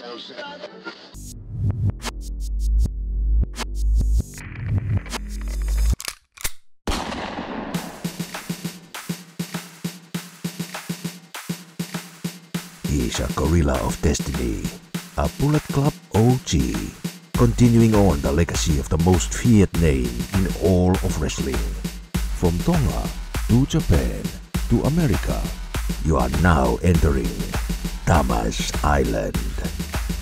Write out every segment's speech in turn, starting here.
He's a gorilla of destiny, a Bullet Club OG, continuing on the legacy of the most feared name in all of wrestling. From Tonga to Japan to America, you are now entering Tama's Island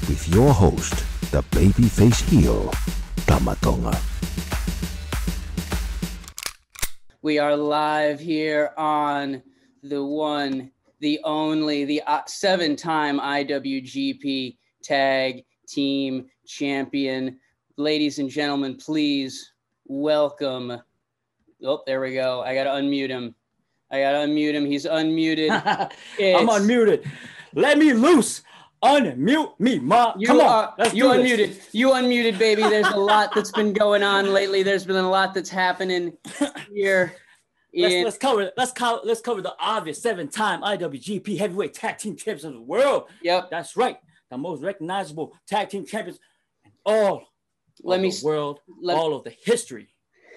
with your host, the babyface heel, Tama Tonga. We are live here on the one, the only, the uh, seven time IWGP Tag Team Champion. Ladies and gentlemen, please welcome. Oh, there we go. I got to unmute him. I got to unmute him. He's unmuted. I'm unmuted. Let me loose. Unmute me, ma. You Come on. are you do this. unmuted. You unmuted, baby. There's a lot that's been going on lately. There's been a lot that's happening here. Let's, in- let's cover let's cover let's cover the obvious seven-time IWGP heavyweight tag team champions of the world. yep. That's right. The most recognizable tag team champions in all Let of me the world, let- all of the history.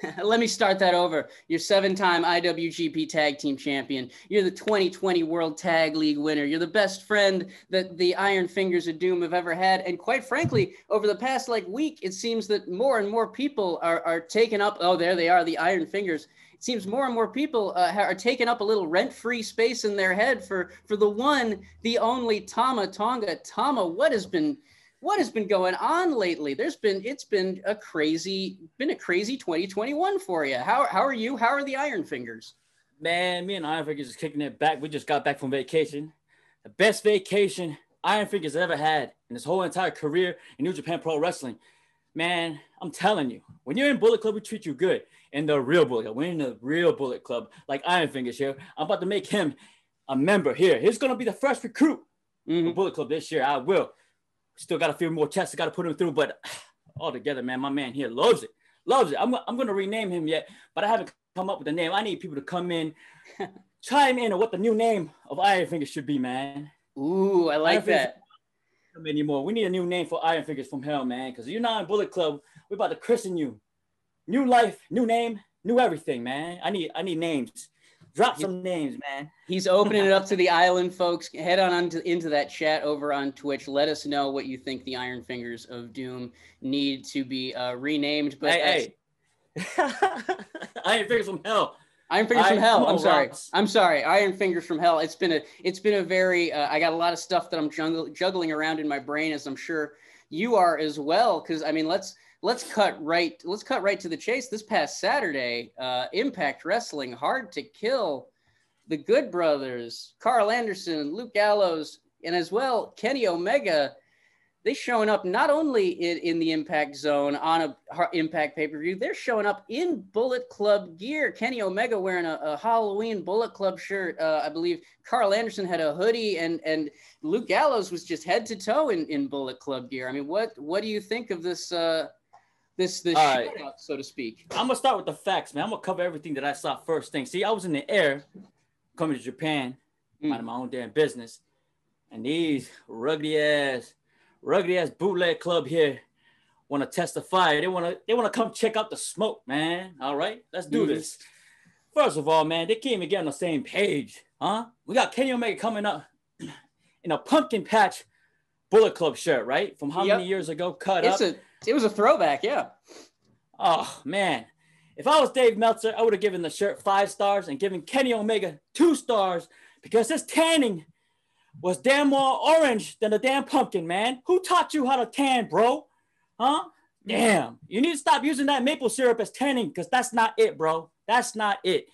Let me start that over. You're seven-time IWGP Tag Team Champion. You're the 2020 World Tag League winner. You're the best friend that the Iron Fingers of Doom have ever had. And quite frankly, over the past like week, it seems that more and more people are are taking up. Oh, there they are, the Iron Fingers. It seems more and more people uh, are taking up a little rent-free space in their head for for the one, the only Tama Tonga. Tama, what has been what has been going on lately? There's been it's been a crazy been a crazy 2021 for you. How how are you? How are the Iron Fingers? Man, me and Iron Fingers is kicking it back. We just got back from vacation. The best vacation Iron Fingers ever had in his whole entire career in New Japan Pro Wrestling. Man, I'm telling you, when you're in Bullet Club, we treat you good. In the real Bullet Club, we're in the real Bullet Club, like Iron Fingers here. I'm about to make him a member here. He's gonna be the first recruit for Mhm. Bullet Club this year. I will. Still got a few more tests I got to put him through, but all together, man, my man here loves it. Loves it. I'm, I'm going to rename him yet, but I haven't come up with a name. I need people to come in, chime in on what the new name of Iron Fingers should be, man. Ooh, I like Iron that. Come anymore. We need a new name for Iron Fingers from Hell, man, because you're not in Bullet Club. We're about to christen you. New life, new name, new everything, man. I need I need names. Drop some names, man. He's opening it up to the island folks. Head on onto, into that chat over on Twitch. Let us know what you think the Iron Fingers of Doom need to be uh, renamed. But hey, hey. Iron Fingers from Hell. Iron Fingers from Hell. I'm sorry. I'm sorry. Iron Fingers from Hell. It's been a it's been a very uh, I got a lot of stuff that I'm jungle, juggling around in my brain as I'm sure you are as well cuz I mean let's let's cut right let's cut right to the chase. This past Saturday, uh, Impact Wrestling Hard to Kill the Good Brothers, Karl Anderson, Luke Gallows, and as well Kenny Omega. They showing up not only in, in the impact zone on a impact pay-per-view they're showing up in bullet club gear. Kenny omega wearing a, a halloween bullet club shirt. Uh, i believe karl anderson had a hoodie and and luke gallows was just head to toe in, in bullet club gear. I mean what what do you think of this uh this this right. shootout, so to speak I'm gonna start with the facts, man. I'm gonna cover everything that I saw first thing. See, I was in the air coming to Japan, Mm. minding my own damn business, and these ruggedy ass, ruggedy ass bootleg club here want to testify. They want to, they want to come check out the smoke, man. All right, let's do Mhm. this. First of all, man, they can't even get on the same page, huh? We got Kenny Omega coming up in a pumpkin patch Bullet Club shirt, right? From how Yep. many years ago? Cut it's up. a it was a throwback yeah Oh man, if I was Dave Meltzer, I would have given the shirt five stars and given Kenny Omega two stars because his tanning was damn more orange than a damn pumpkin, man. Who taught you how to tan, bro? Huh? Damn, you need to stop using that maple syrup as tanning because that's not it, bro. That's not it.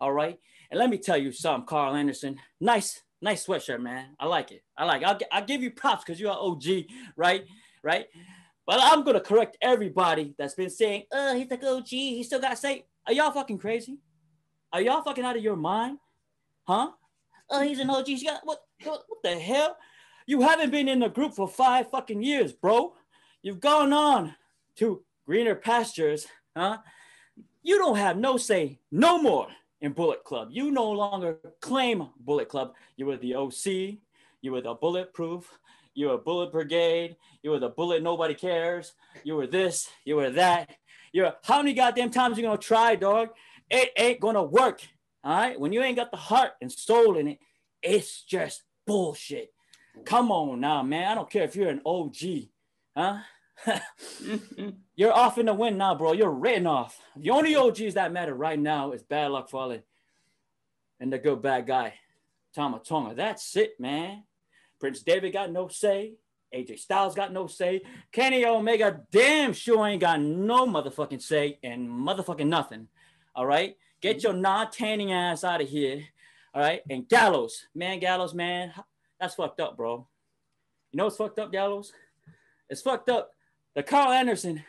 All right. And let me tell you something, Karl Anderson. Nice, nice sweatshirt, man. I like it. I like it. I'll, I'll give you props because you're an OG, right? Right? But I'm gonna correct everybody that's been saying, "Uh, he's like OG. He still got say, are y'all fucking crazy? Are y'all fucking out of your mind? Huh? Oh, he's an OG. He's got what? What, what the hell? You haven't been in the group for five fucking years, bro. You've gone on to greener pastures, huh? You don't have no say no more in Bullet Club. You no longer claim Bullet Club. You were the OC. You were the bulletproof. You were Bullet Brigade. You were the Bullet Nobody Cares. You were this. You were that. You're how many goddamn times you gonna try, dog? It ain't gonna work. All right. When you ain't got the heart and soul in it, it's just bullshit. Come on now, man. I don't care if you're an OG, huh? you're off in the wind now, bro. You're written off. The only OGs that matter right now is Bad Luck Fale and the good bad guy, Tama Tonga. That's it, man. Prince Devitt got no say. AJ Styles got no say. Kenny Omega damn sure ain't got no motherfucking say and motherfucking nothing. All right. Get your non-tanning ass out of here. All right. And Gallows, man, Gallows, man, that's fucked up, bro. You know what's fucked up, Gallows? It's fucked up. The Karl Anderson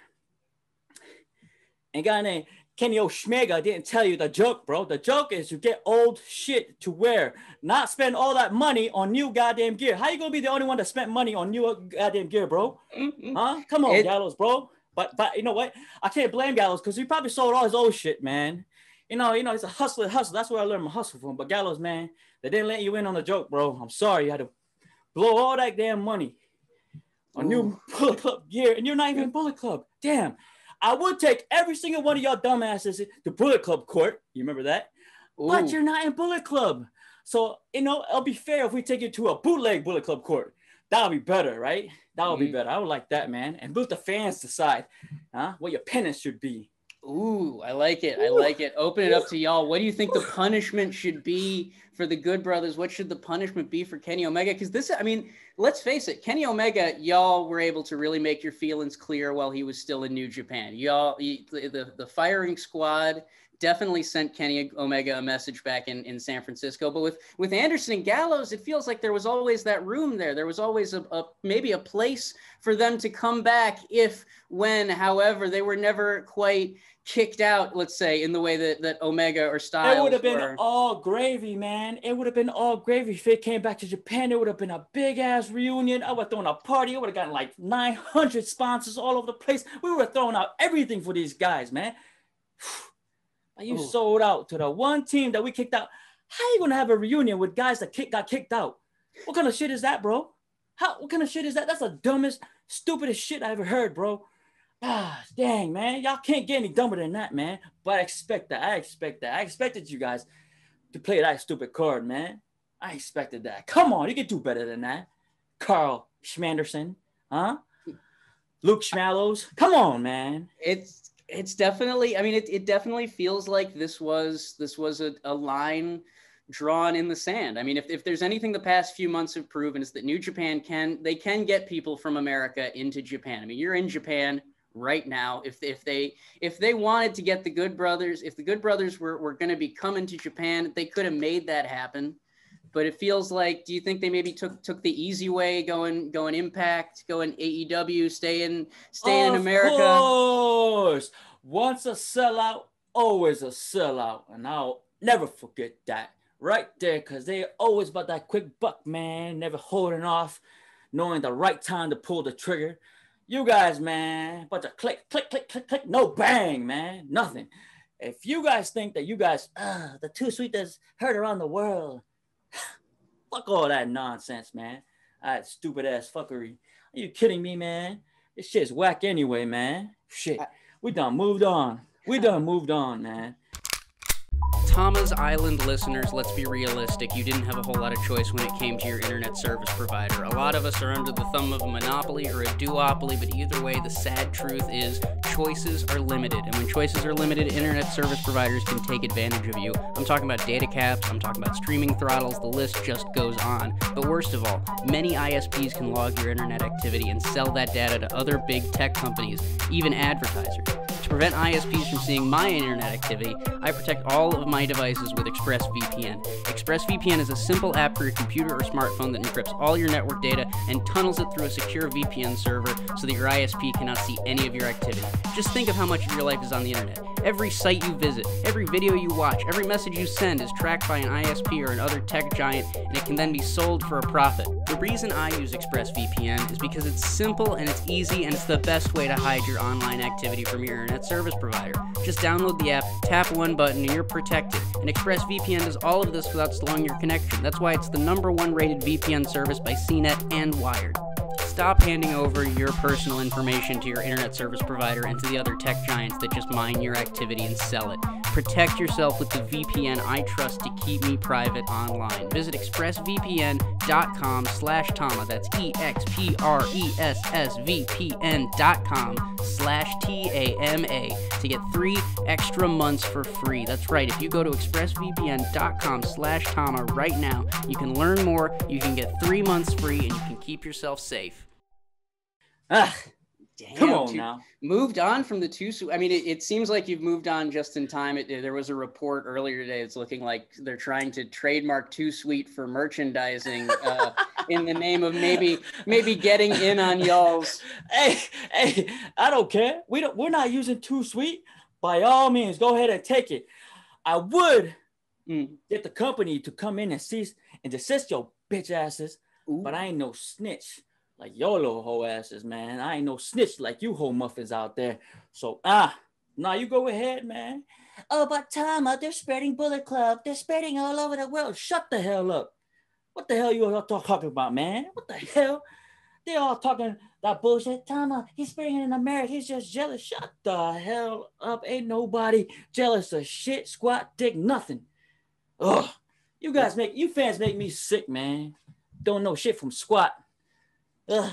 and guy named Kenny O'Schmega didn't tell you the joke, bro. The joke is you get old shit to wear, not spend all that money on new goddamn gear. How you gonna be the only one that spent money on new goddamn gear, bro? Mm-hmm. Huh? Come on, it, Gallows, bro. But but you know what? I can't blame Gallows because he probably sold all his old shit, man. You know, you know, he's a hustler, hustle. That's where I learned my hustle from. But Gallows, man, they didn't let you in on the joke, bro. I'm sorry, you had to blow all that damn money on Ooh. new Bullet Club gear, and you're not even Bullet Club. Damn. I would take every single one of y'all dumbasses to Bullet Club court. You remember that? Ooh. But you're not in Bullet Club. So, you know, it'll be fair if we take you to a bootleg Bullet Club court. That'll be better, right? That'll mm-hmm. be better. I would like that, man. And let the fans decide huh, what your penance should be. Ooh, I like it. I like it. Open it up to y'all. What do you think the punishment should be for the Good Brothers? What should the punishment be for Kenny Omega? Because this, I mean, let's face it, Kenny Omega, y'all were able to really make your feelings clear while he was still in New Japan. Y'all, the, the, the firing squad definitely sent Kenny Omega a message back in, in San Francisco. But with, with Anderson and Gallows, it feels like there was always that room there. There was always a, a maybe a place for them to come back if, when, however, they were never quite kicked out, let's say, in the way that, that Omega or Styles. It would have been all gravy, man. It would have been all gravy if it came back to Japan. It would have been a big ass reunion. I would have thrown a party. I would have gotten like 900 sponsors all over the place. We were throwing out everything for these guys, man. You Ooh. sold out to the one team that we kicked out. How you gonna have a reunion with guys that kick, got kicked out? What kind of shit is that, bro? How what kind of shit is that? That's the dumbest, stupidest shit I ever heard, bro. Ah, dang, man. Y'all can't get any dumber than that, man. But I expect that. I expect that. I expected you guys to play that stupid card, man. I expected that. Come on, you can do better than that. Carl Schmanderson, huh? Luke Schmallows. Come on, man. It's it's definitely i mean it, it definitely feels like this was this was a, a line drawn in the sand. I mean if, if there's anything the past few months have proven is that new japan can they can get people from america into japan. I mean you're in japan right now. If, if they if they wanted to get the good brothers if the good brothers were, were going to be coming to japan they could have made that happen but it feels like do you think they maybe took took the easy way going going impact going aew staying staying of in america? of course! Once a sellout always a sellout and i'll never forget that. Right there because they always about that quick buck man never holding off knowing the right time to pull the trigger. You guys man but the click click click click click no bang man nothing. If you guys think that you guys uh, the two sweetest heard around the world Fuck all that nonsense, man. That stupid ass fuckery. Are you kidding me, man? This shit's whack anyway, man. Shit. We done moved on. We done moved on, man. Tama's Island listeners, let's be realistic. You didn't have a whole lot of choice when it came to your internet service provider. A lot of us are under the thumb of a monopoly or a duopoly, but either way, the sad truth is choices are limited. And when choices are limited, internet service providers can take advantage of you. I'm talking about data caps, I'm talking about streaming throttles, the list just goes on. But worst of all, many ISPs can log your internet activity and sell that data to other big tech companies, even advertisers. To prevent ISPs from seeing my internet activity, I protect all of my devices with ExpressVPN. ExpressVPN is a simple app for your computer or smartphone that encrypts all your network data and tunnels it through a secure VPN server so that your ISP cannot see any of your activity. Just think of how much of your life is on the internet. Every site you visit, every video you watch, every message you send is tracked by an ISP or another tech giant, and it can then be sold for a profit. The reason I use ExpressVPN is because it's simple and it's easy and it's the best way to hide your online activity from your internet service provider. Just download the app, tap one button, and you're protected. And ExpressVPN does all of this without slowing your connection. That's why it's the number one rated VPN service by CNET and Wired. Stop handing over your personal information to your internet service provider and to the other tech giants that just mine your activity and sell it. Protect yourself with the VPN I trust to keep me private online. Visit expressvpn.com slash Tama. That's E-X-P-R-E-S-S-V-P-N dot com slash T-A-M-A to get three extra months for free. That's right. If you go to expressvpn.com slash Tama right now, you can learn more, you can get three months free, and you can keep yourself safe. Ah, Damn, come on two- now. moved on from the two. I mean, it, it seems like you've moved on just in time. It, there was a report earlier today. It's looking like they're trying to trademark Too Sweet for merchandising uh, in the name of maybe maybe getting in on y'all's. Hey, hey, I don't care. We don't. We're not using too sweet. By all means, go ahead and take it. I would Mm. get the company to come in and cease and desist your bitch asses, Ooh. but I ain't no snitch like your little hoe asses, man. I ain't no snitch like you hoe muffins out there. So ah, now you go ahead, man. Oh, but Tama, they're spreading Bullet Club. They're spreading all over the world. Shut the hell up. What the hell you all talking about, man? What the hell? They all talking that bullshit. Tama, he's spreading it in America. He's just jealous. Shut the hell up. Ain't nobody jealous of shit, squat, dick, nothing. Ugh. You guys make you fans make me sick, man. Don't know shit from squat. Ugh.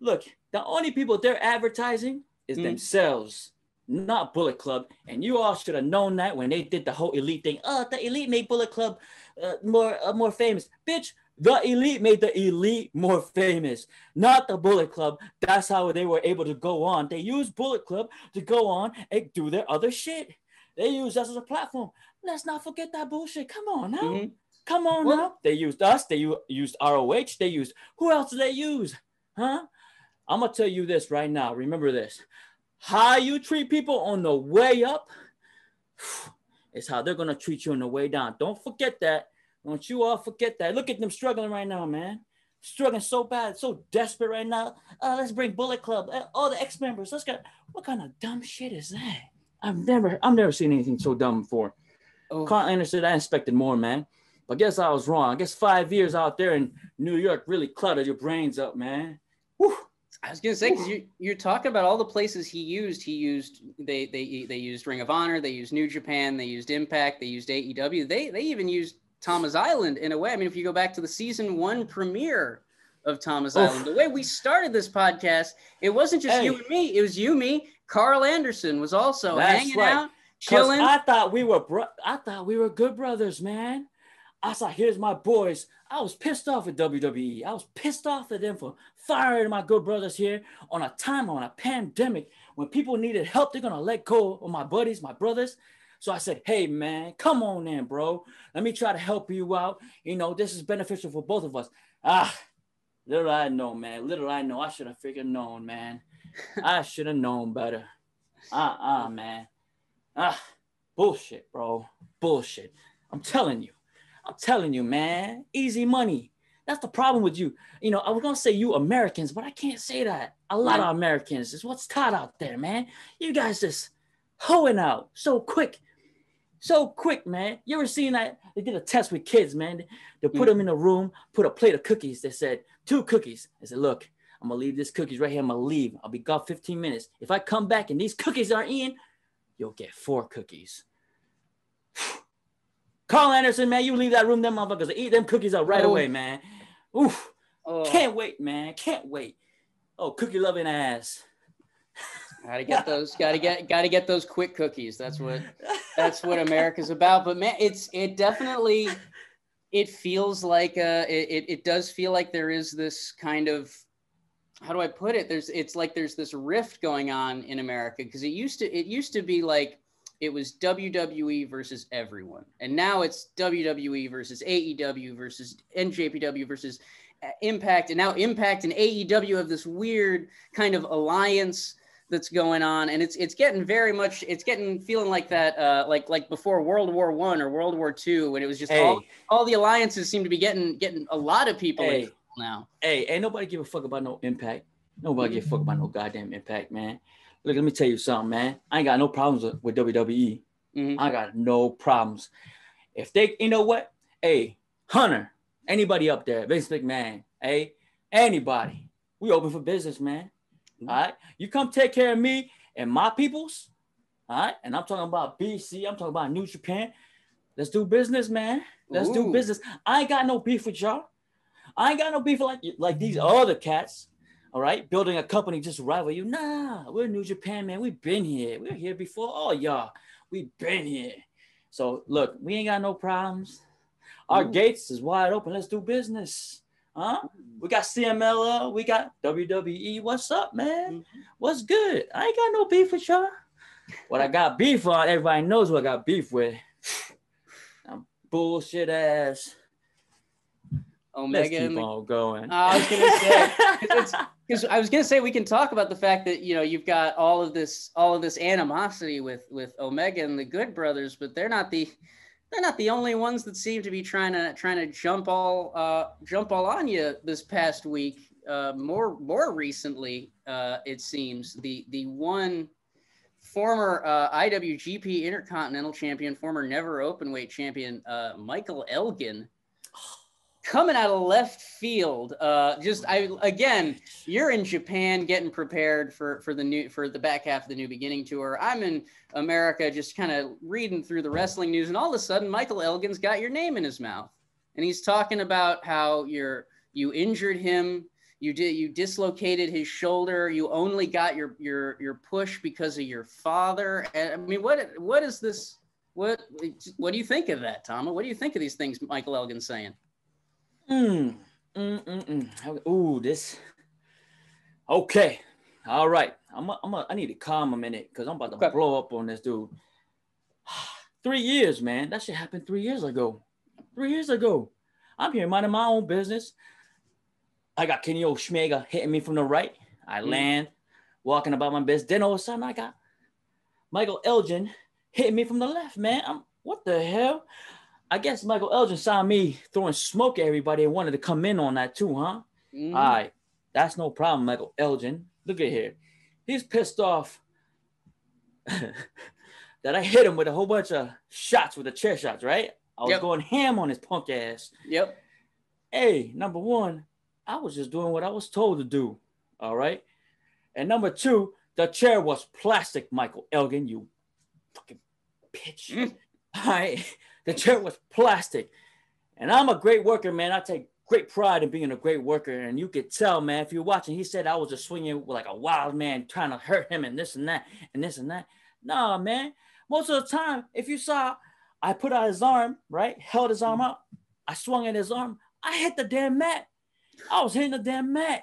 Look, the only people they're advertising is Mm. themselves, not Bullet Club. And you all should have known that when they did the whole elite thing. Oh, the elite made Bullet Club uh, more uh, more famous. Bitch, the elite made the elite more famous, not the Bullet Club. That's how they were able to go on. They used Bullet Club to go on and do their other shit. They used us as a platform. Let's not forget that bullshit. Come on now. Mhm. Come on Well- now. They used us. They used ROH. They used who else did they use? Huh? I'm gonna tell you this right now. Remember this. How you treat people on the way up is how they're gonna treat you on the way down. Don't forget that. Don't you all forget that. Look at them struggling right now, man. Struggling so bad, so desperate right now. Uh, let's bring Bullet Club. Uh, all the ex-members. Let's get. What kind of dumb shit is that? I've never, I've never seen anything so dumb before. Oh, Karl Anderson, I expected more, man. But guess I was wrong. I guess five years out there in New York really cluttered your brains up, man. Whew. I was gonna say because you you're talking about all the places he used. He used they they they used Ring of Honor. They used New Japan. They used Impact. They used AEW. They they even used Tama's Island in a way. I mean, if you go back to the season one premiere of Tama's Oof. Island, the way we started this podcast, it wasn't just you and me. It was you, me. Karl Anderson was also That's hanging right. out, chilling. I thought we were bro- I thought we were good brothers, man. I saw here's my boys. I was pissed off at WWE. I was pissed off at them for firing my good brothers here on a time on a pandemic when people needed help. They're gonna let go of my buddies, my brothers. So I said, hey man, come on in, bro. Let me try to help you out. You know, this is beneficial for both of us. Ah, little I know, man. Little I know. I should have freaking known, man. I should have known better. Uh-uh, man. Ah, bullshit, bro. Bullshit. I'm telling you. I'm telling you, man. Easy money. That's the problem with you. You know, I was gonna say you Americans, but I can't say that. A lot of Americans is what's taught out there, man. You guys just hoeing out so quick. So quick, man. You ever seen that? They did a test with kids, man. They put Mm. them in a room, put a plate of cookies. They said, two cookies. They said, look, I'm gonna leave these cookies right here. I'm gonna leave. I'll be gone 15 minutes. If I come back and these cookies aren't in, you'll get four cookies. Karl Anderson, man, you leave that room, them motherfuckers eat them cookies up right Oh. away, man. Oof. Oh, Can't wait, man. Can't wait. Oh, cookie loving ass. gotta get those. Gotta get. Gotta get those quick cookies. That's what. that's what America's about. But man, it's it definitely it feels like uh it, it, it does feel like there is this kind of how do I put it? There's it's like there's this rift going on in America because it used to it used to be like it was WWE versus everyone, and now it's WWE versus AEW versus NJPW versus uh, Impact, and now Impact and AEW have this weird kind of alliance that's going on. And it's it's getting very much it's getting feeling like that uh like like before world war one or world war two when it was just all Hey, all the alliances seem to be getting getting a lot of people hey, now. Hey, ain't nobody give a fuck about no impact. Nobody give a fuck about no goddamn impact, man. Look, let me tell you something, man. I ain't got no problems with, WWE. Mhm. I got no problems. If they, you know what? Hey, Hunter, anybody up there, Vince McMahon, hey, anybody, we open for business, man. Mhm. All right. You come take care of me and my peoples. All right. And I'm talking about BC. I'm talking about New Japan. Let's do business, man. Let's do business. I ain't got no beef with y'all. I ain't got no beef like like these other cats. All right, building a company just rival you. Nah, we're New Japan, man. We've been here. We're here before all y'all. We've been here. So look, we ain't got no problems. Our Ooh. gates is wide open. Let's do business. Huh? We got CMLL. We got WWE. What's up, man? Mhm. What's good? I ain't got no beef with y'all. What I got beef on, everybody knows what I got beef with. I'm bullshit ass. Let's Omega keep and the on going. I was gonna say, because I was gonna say we can talk about the fact that you know you've got all of this all of this animosity with with Omega and the Good Brothers, but they're not the they're not the only ones that seem to be trying to trying to jump all uh, jump all on you this past week. Uh, more more recently, uh, it seems the the one former uh, IWGP Intercontinental Champion, former Never Openweight Champion, uh, Michael Elgin coming out of left field. Uh, just I again, you're in Japan getting prepared for for the new for the back half of the New Beginning tour. I'm in America, just kind of reading through the wrestling news, and all of a sudden, Michael Elgin's got your name in his mouth, and he's talking about how you're you injured him. You did you dislocated his shoulder. You only got your your your push because of your father. And I mean, what what is this? What what do you think of that, Tama? What do you think of these things Michael Elgin's saying? Mm, mm, mm, mm. Ooh, this. Okay. All right. I'm a, I'm a, I need to calm a minute because I'm about to Okay. blow up on this dude. three years, man. That shit happened three years ago. Three years ago. I'm here minding my own business. I got Kenny O'Schmega hitting me from the right. I Mm. land, walking about my business. Then all of a sudden, I got Michael Elgin hitting me from the left, man. I'm what the hell? I guess Michael Elgin saw me throwing smoke at everybody and wanted to come in on that too, huh? Mhm. All right, that's no problem, Michael Elgin. Look at here. He's pissed off that I hit him with a whole bunch of shots with the chair shots, right? I was Yep. going ham on his punk ass. Yep. Hey, number one, I was just doing what I was told to do. All right. And number two, the chair was plastic, Michael Elgin, you fucking bitch. Mm. All right. The chair was plastic. And I'm a great worker, man. I take great pride in being a great worker. And you could tell, man, if you're watching, he said I was just swinging like a wild man trying to hurt him and this and that and this and that. Nah, man. Most of the time, if you saw, I put out his arm, right? Held his arm out. I swung at his arm. I hit the damn mat. I was hitting the damn mat.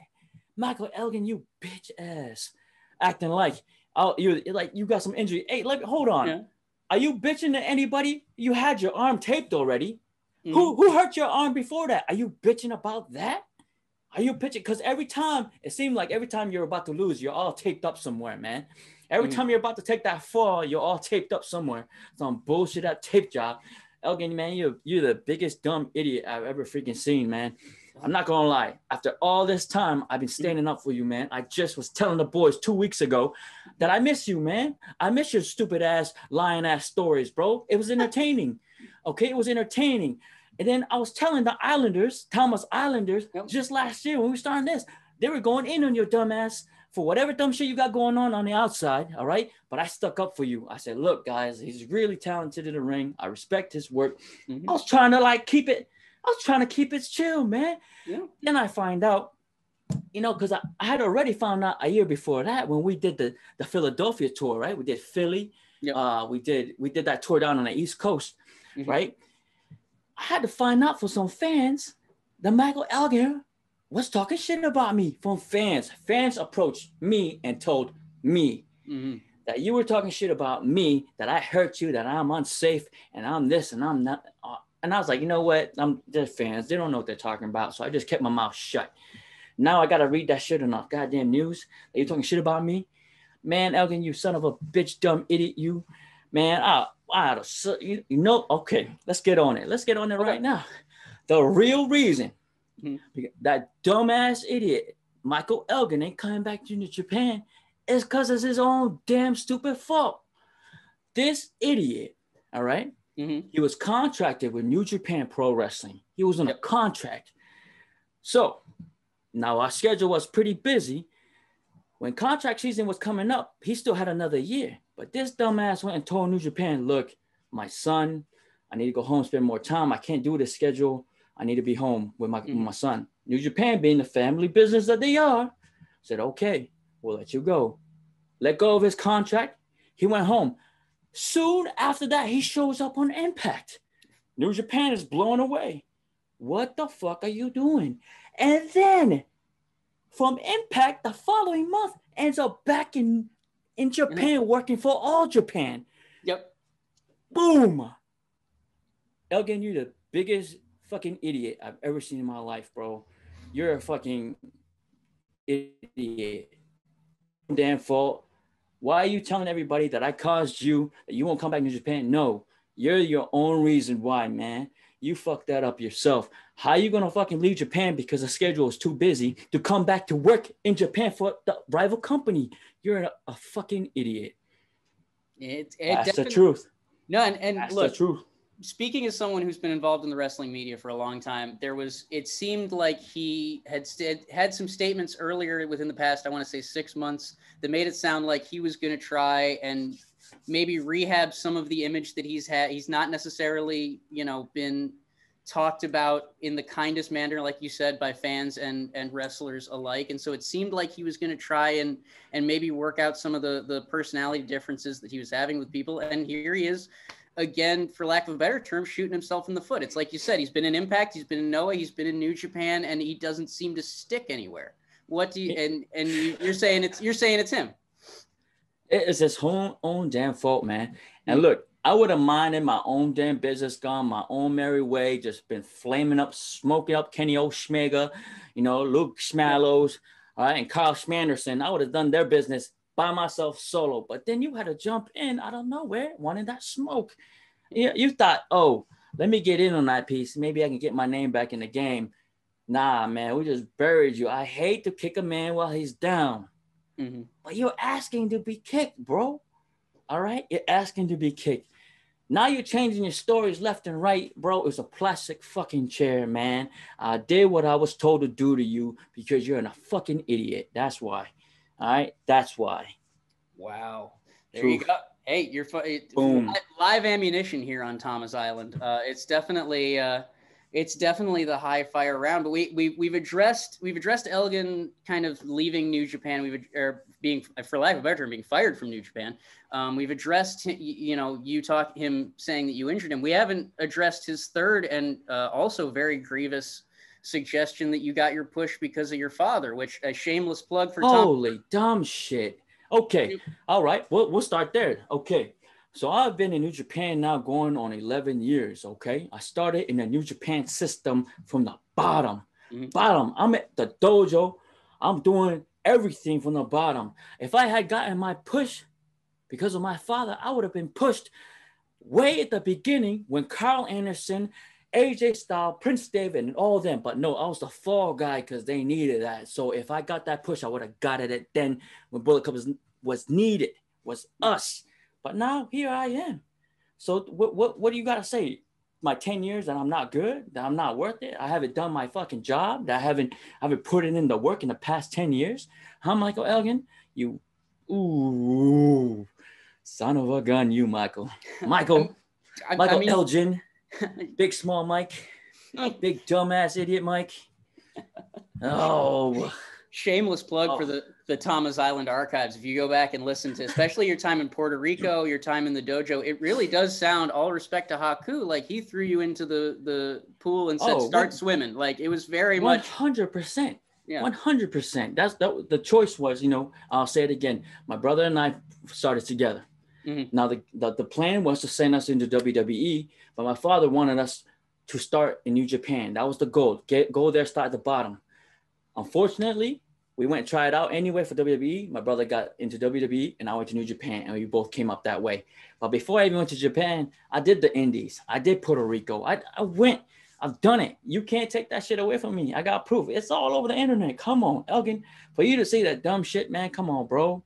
Michael Elgin, you bitch ass, acting like oh you like you got some injury. Hey, let me hold on. Yeah. Are you bitching to anybody? You had your arm taped already. Mhm. Who who hurt your arm before that? Are you bitching about that? Are you bitching? Because every time it seemed like every time you're about to lose, you're all taped up somewhere, man. Every Mm. time you're about to take that fall, you're all taped up somewhere. Some bullshit that tape job. Elgin, man, you're you're the biggest dumb idiot I've ever freaking seen, man. I'm not gonna lie. After all this time, I've been standing up for you, man. I just was telling the boys two weeks ago that I miss you, man. I miss your stupid ass, lying ass stories, bro. It was entertaining. Okay, it was entertaining. And then I was telling the Islanders, Tama's Islanders, Yep. just last year when we were starting this, they were going in on your dumb ass for whatever dumb shit you got going on on the outside. All right. But I stuck up for you. I said, look, guys, he's really talented in the ring. I respect his work. Mhm. I was trying to like keep it, I was trying to keep it chill, man. Yeah. Then I find out, you know, because I, I had already found out a year before that when we did the, the Philadelphia tour, right? We did Philly. Yep. Uh, we did we did that tour down on the East Coast, Mhm. right? I had to find out for some fans that Michael Elgin was talking shit about me from fans. Fans approached me and told me Mhm. that you were talking shit about me, that I hurt you, that I'm unsafe, and I'm this and I'm not. Uh, and I was like, you know what? I'm they're fans. They don't know what they're talking about. So I just kept my mouth shut. Now I gotta read that shit on the goddamn news. That you're talking shit about me, man, Elgin, you son of a bitch, dumb idiot, you, man. I, I you, you know. Okay, let's get on it. Let's get on it Okay. right now. The real reason Mhm. that dumbass idiot Michael Elgin ain't coming back to Japan is because it's his own damn stupid fault. This idiot, all right, Mhm. he was contracted with New Japan Pro Wrestling. He was on a contract. So Now our schedule was pretty busy. When contract season was coming up, he still had another year. But this dumbass went and told New Japan, look, my son, I need to go home, spend more time. I can't do this schedule. I need to be home with my, mm-hmm. with my son. New Japan, being the family business that they are, said, okay, we'll let you go. Let go of his contract. He went home. Soon after that, he shows up on Impact. New Japan is blown away. What the fuck are you doing? And then from Impact the following month ends up back in, in Japan mm-hmm. working for All Japan. Yep. Boom. Elgin, you're the biggest fucking idiot I've ever seen in my life, bro. You're a fucking idiot. Damn fault. Why are you telling everybody that I caused you that you won't come back to Japan? No, you're your own reason why, man. You fucked that up yourself. How are you gonna fucking leave Japan because the schedule is too busy to come back to work in Japan for the rival company? You're a, a fucking idiot. It, it That's the truth. No, and, and That's look, the truth speaking as someone who's been involved in the wrestling media for a long time, there was it seemed like he had st- had some statements earlier within the past, I want to say six months, that made it sound like he was going to try and maybe rehab some of the image that he's had. He's not necessarily, you know, been talked about in the kindest manner, like you said, by fans and and wrestlers alike. And so it seemed like he was going to try and and maybe work out some of the the personality differences that he was having with people. And here he is again, for lack of a better term, shooting himself in the foot. It's like you said, he's been in Impact, he's been in Noah, he's been in New Japan, and he doesn't seem to stick anywhere. What do you and and you're saying it's you're saying it's him? It's his own own damn fault, man. And mm-hmm. look, I would have minded my own damn business gone my own merry way, just been flaming up, smoking up Kenny O'Schmega, you know, Luke Schmallows, all right, and Carl Schmanderson. I would have done their business by myself solo. But then you had to jump in out of nowhere, wanting that smoke. You, you thought, oh, let me get in on that piece. Maybe I can get my name back in the game. Nah, man, we just buried you. I hate to kick a man while he's down. Mm-hmm. But you're asking to be kicked, bro. All right? You're asking to be kicked. Now you're changing your stories left and right, bro. It's a plastic fucking chair, man. I did what I was told to do to you because you're a fucking idiot. That's why. All right, that's why. Wow. There Oof. you go. Hey, you're Boom. live ammunition here on Tama's Island. Uh, it's definitely uh, it's definitely the high fire round. But we we we've addressed we've addressed Elgin kind of leaving New Japan. We've or being for lack of a better term being fired from New Japan. Um, we've addressed you know you talk him saying that you injured him. We haven't addressed his third and uh, also very grievous suggestion that you got your push because of your father, which a shameless plug for Holy Tom. dumb shit. Okay. All right. We'll, we'll start there. Okay. So I've been in New Japan now going on 11 years. Okay. I started in the New Japan system from the bottom. Mm-hmm. Bottom. I'm at the dojo. I'm doing everything from the bottom. If I had gotten my push because of my father, I would have been pushed way at the beginning when Karl Anderson AJ Styles, Prince Devitt, and all them. But no, I was the fall guy because they needed that. So if I got that push, I would have got it then when Bullet Club was, was needed, was us. But now here I am. So what what what do you gotta say? My 10 years that I'm not good, that I'm not worth it. I haven't done my fucking job, that I haven't I haven't put it in the work in the past 10 years. Huh, Michael Elgin? You ooh son of a gun, you Michael. Michael. I, Michael I mean, Elgin. big small Mike, oh. big dumbass idiot Mike. Oh, shameless plug oh. for the the Tama's Island archives. If you go back and listen to, especially your time in Puerto Rico, your time in the dojo, it really does sound. All respect to Haku, like he threw you into the the pool and said, oh, "Start what, swimming." Like it was very 100%, much. One hundred percent. Yeah. One hundred percent. That's that. The choice was, you know, I'll say it again. My brother and I started together. Mm-hmm. Now the, the the plan was to send us into WWE, but my father wanted us to start in New Japan. That was the goal. Get go there, start at the bottom. Unfortunately, we went tried it out anyway for WWE. My brother got into WWE and I went to New Japan and we both came up that way. But before I even went to Japan, I did the Indies. I did Puerto Rico. I, I went, I've done it. You can't take that shit away from me. I got proof. It's all over the internet. Come on, Elgin. For you to say that dumb shit, man, come on, bro.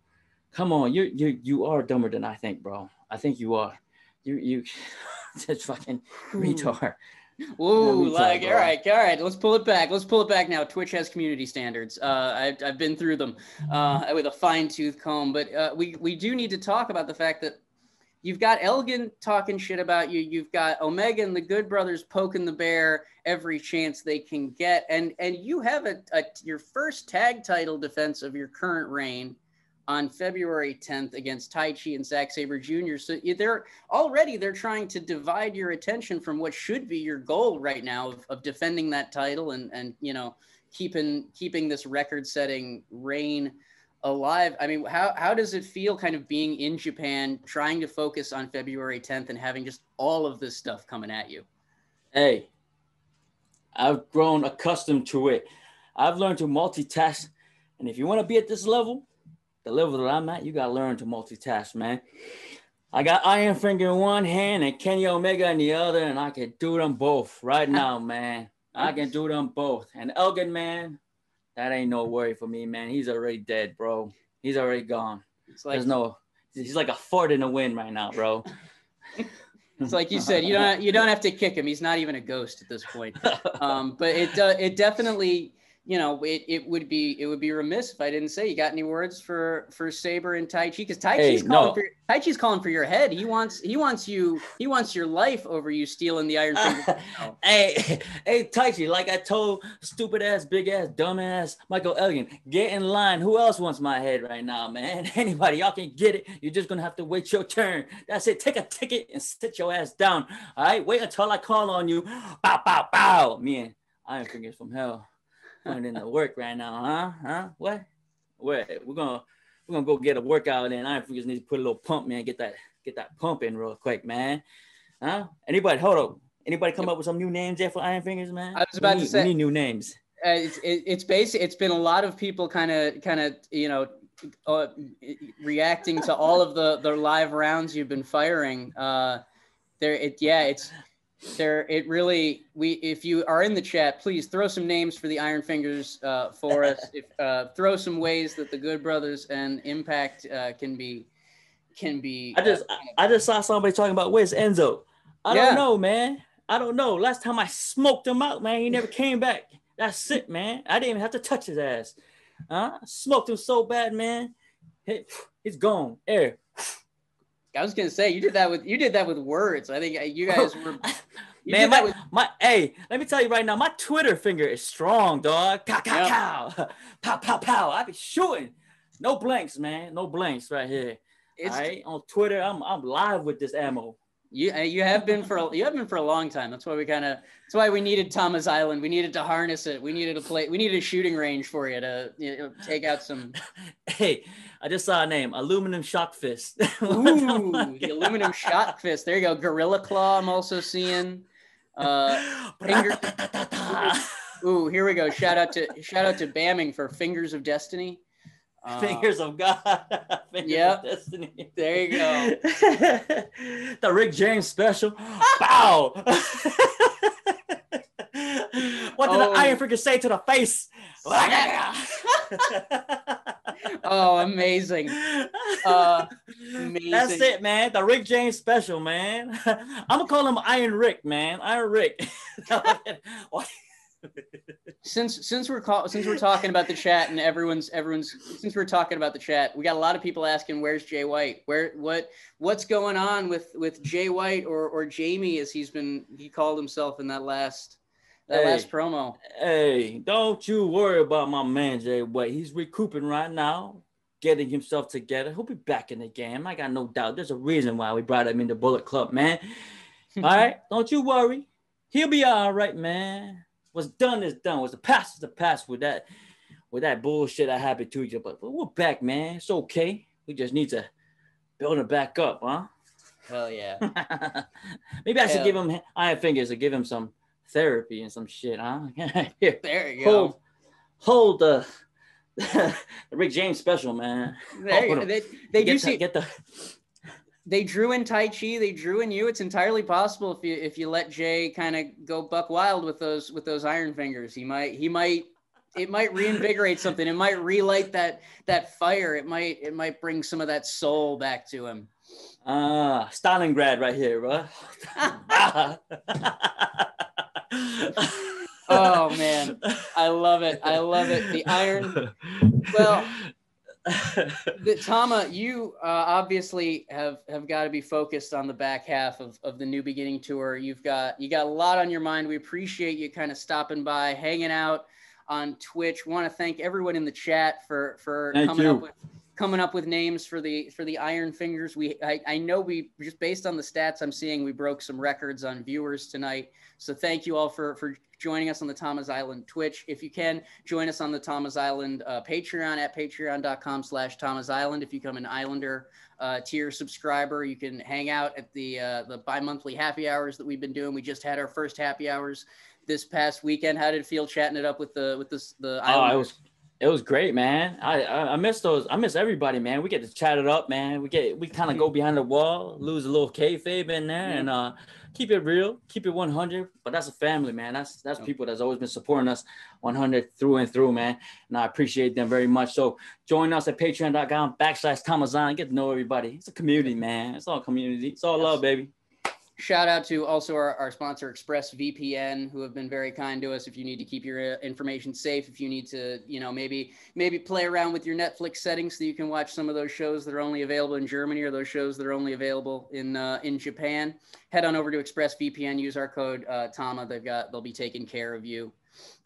Come on. You you you are dumber than I think, bro. I think you are. You you just fucking retard. Ooh, like all right, all right. Let's pull it back. Let's pull it back now. Twitch has community standards. Uh, I've, I've been through them uh, with a fine tooth comb, but uh, we we do need to talk about the fact that you've got Elgin talking shit about you. You've got Omega and the Good Brothers poking the bear every chance they can get, and and you have a, a your first tag title defense of your current reign on February 10th against Taichi and Zack Sabre Jr. So they're already they're trying to divide your attention from what should be your goal right now of, of defending that title and and you know keeping keeping this record setting reign alive. I mean, how how does it feel kind of being in Japan, trying to focus on February 10th and having just all of this stuff coming at you? Hey, I've grown accustomed to it. I've learned to multitask. And if you want to be at this level, the level that I'm at, you gotta learn to multitask, man. I got Iron Finger in one hand and Kenny Omega in the other, and I can do them both right now, man. I can do them both. And Elgin, man, that ain't no worry for me, man. He's already dead, bro. He's already gone. It's like, There's no. He's like a fart in the wind right now, bro. it's like you said, you don't you don't have to kick him. He's not even a ghost at this point. Um, but it uh, it definitely you know, it, it would be it would be remiss if I didn't say you got any words for for Sabre and Taichi because Taichi's hey, calling no. for Taichi's calling for your head. He wants he wants you he wants your life over you stealing the Iron Finger. Uh, hey hey Taichi, like I told stupid ass big ass dumb ass Michael Elgin, get in line. Who else wants my head right now, man? Anybody? Y'all can get it. You're just gonna have to wait your turn. That's it. Take a ticket and sit your ass down. All right, wait until I call on you. Bow bow bow. Me and Iron Fingers from hell putting in the work right now, huh? Huh? What? What? We're gonna we're gonna go get a workout in. I just need to put a little pump, man. Get that get that pump in real quick, man. Huh? Anybody? Hold up. Anybody come up with some new names there for Iron Fingers, man? I was about to say we need new names. Uh, it's it, it's basic. It's been a lot of people kind of kind of you know uh, reacting to all of the the live rounds you've been firing. Uh, there, it yeah, it's there it really we if you are in the chat please throw some names for the iron fingers uh, for us. If uh, throw some ways that the good brothers and impact uh, can be can be i just i just saw somebody talking about where's enzo? I yeah. don't know man. I don't know. Last time i smoked him out man he never came back. That's it man. I didn't even have to touch his ass. Huh? smoked him so bad man. He, he's gone. Air I was gonna say you did that with you did that with words. I think uh, you guys were. You Man, my, with... my hey, let me tell you right now, my Twitter finger is strong, dog. Cow, cow, yep. pow, pow, pow, pow. I be shooting. No blanks, man. No blanks right here. It's, All right, on Twitter, I'm I'm live with this ammo. You uh, you have been for a, you have been for a long time. That's why we kind of that's why we needed Tama's Island. We needed to harness it. We needed a play. We needed a shooting range for you to you know, take out some. hey, I just saw a name, Aluminum Shock Fist. Ooh, the Aluminum Shock Fist. There you go. Gorilla Claw. I'm also seeing. Uh, finger... Ooh, here we go. Shout out to shout out to Bamming for Fingers of Destiny. Uh, Fingers of God. Fingers yep. of Destiny. There you go. the Rick James special. Bow. what did oh. the Iron Figure say to the face? oh, amazing. Uh, amazing. That's it, man. The Rick James special, man. I'm gonna call him Iron Rick, man. Iron Rick. Since since we're call, since we're talking about the chat and everyone's everyone's since we're talking about the chat, we got a lot of people asking where's Jay White? Where what what's going on with with Jay White or or Jamie as he's been he called himself in that last that hey, last promo. Hey, don't you worry about my man Jay White. He's recouping right now, getting himself together. He'll be back in the game. I got no doubt. There's a reason why we brought him in the Bullet Club, man. all right, don't you worry. He'll be all right, man. What's done is done. What's the past is the past with that, with that bullshit that happened to each other. But, but we're back, man. It's okay. We just need to build it back up, huh? Hell yeah. Maybe I should give him iron fingers to give him some therapy and some shit, huh? Here, there you hold, go. Hold the the Rick James special, man. There, they they do see get the. They drew in Taichi, They drew in you. It's entirely possible if you if you let Jay kind of go buck wild with those with those iron fingers. He might he might it might reinvigorate something. It might relight that that fire. It might it might bring some of that soul back to him. Ah, uh, Stalingrad right here, bro. oh man, I love it. I love it. The iron. Well, the, Tama, you uh, obviously have have got to be focused on the back half of, of the new beginning tour. You've got you got a lot on your mind. We appreciate you kind of stopping by, hanging out on Twitch. Want to thank everyone in the chat for for Thank coming you. up with coming up with names for the for the Iron Fingers. We I, I know we just based on the stats I'm seeing, we broke some records on viewers tonight. So thank you all for for joining us on the Tama's Island Twitch. If you can join us on the Tama's Island uh, Patreon at patreon.com slash Tama's Island. If you come an Islander uh, tier subscriber, you can hang out at the uh, the bi-monthly happy hours that we've been doing. We just had our first happy hours this past weekend. How did it feel chatting it up with the with the the Oh, Islanders? was it was great, man. I, I I miss those. I miss everybody, man. We get to chat it up, man. We get we kind of go behind the wall, lose a little kayfabe in there, and uh, keep it real, keep it 100. But that's a family, man. That's that's people that's always been supporting us 100 through and through, man. And I appreciate them very much. So join us at patreon.com backslash Tama's Island. Get to know everybody. It's a community, man. It's all community. It's all Yes. love, baby. Shout out to also our, our sponsor ExpressVPN, who have been very kind to us. If you need to keep your uh, information safe, if you need to, you know, maybe maybe play around with your Netflix settings so you can watch some of those shows that are only available in Germany or those shows that are only available in uh, in Japan, head on over to ExpressVPN. Use our code uh, Tama. They've got they'll be taking care of you.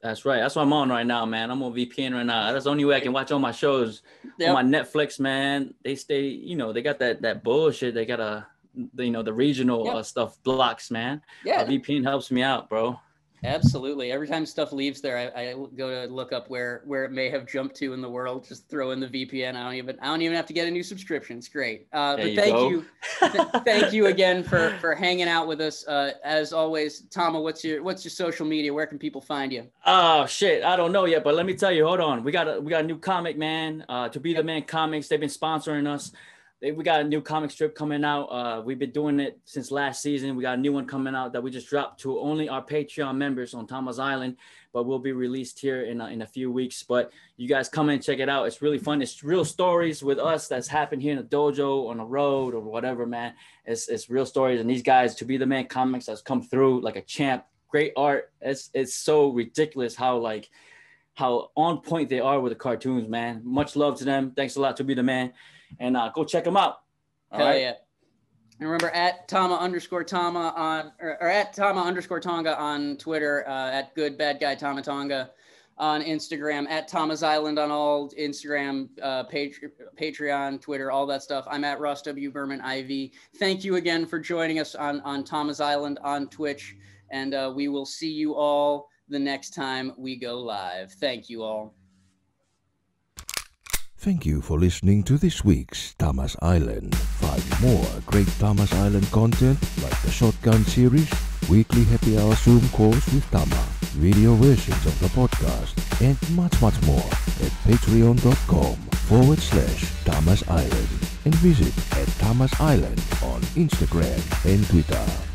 That's right. That's what I'm on right now, man. I'm on VPN right now. That's the only way I can watch all my shows. Yep. on my Netflix, man, they stay, you know, they got that that bullshit. They got a, the, you know, the regional Yep. uh, stuff blocks, man. Yeah, Uh, VPN helps me out, bro. Absolutely. Every time stuff leaves there, I, I go to look up where where it may have jumped to in the world. Just throw in the VPN. I don't even I don't even have to get a new subscription. It's great. Uh, but you thank go. you, th- thank you again for for hanging out with us. Uh, as always, Tama, what's your what's your social media? Where can people find you? Oh shit, I don't know yet, but let me tell you. Hold on, we got a we got a new comic, man. Uh, to be the man comics. They've been sponsoring us. They, we got a new comic strip coming out. Uh, we've been doing it since last season. We got a new one coming out that we just dropped to only our Patreon members on Tama's Island, but will be released here in a, in a few weeks. But you guys come and check it out. It's really fun. It's real stories with us that's happened here in the dojo, on the road, or whatever, man. It's it's real stories, and these guys to be the man comics that's come through like a champ. Great art. It's it's so ridiculous how like how on point they are with the cartoons, man. Much love to them. Thanks a lot to be the man, and uh, go check them out. All Hell right. yeah. And remember at Tama underscore Tama on or, or at Tama underscore Tonga on Twitter, uh, at good bad guy Tama Tonga on Instagram, at Tama's Island on all Instagram, uh, Patreon, Twitter, all that stuff. I'm at Ross W. Berman IV. Thank you again for joining us on, on Tama's Island on Twitch. And uh, we will see you all the next time we go live. Thank you all. Thank you for listening to this week's Tama's Island. Find more great Tama's Island content like the Shotgun series, weekly happy hour Zoom calls with Tama, video versions of the podcast, and much, much more at patreon.com forward slash Tama's Island and visit at Tama's Island on Instagram and Twitter.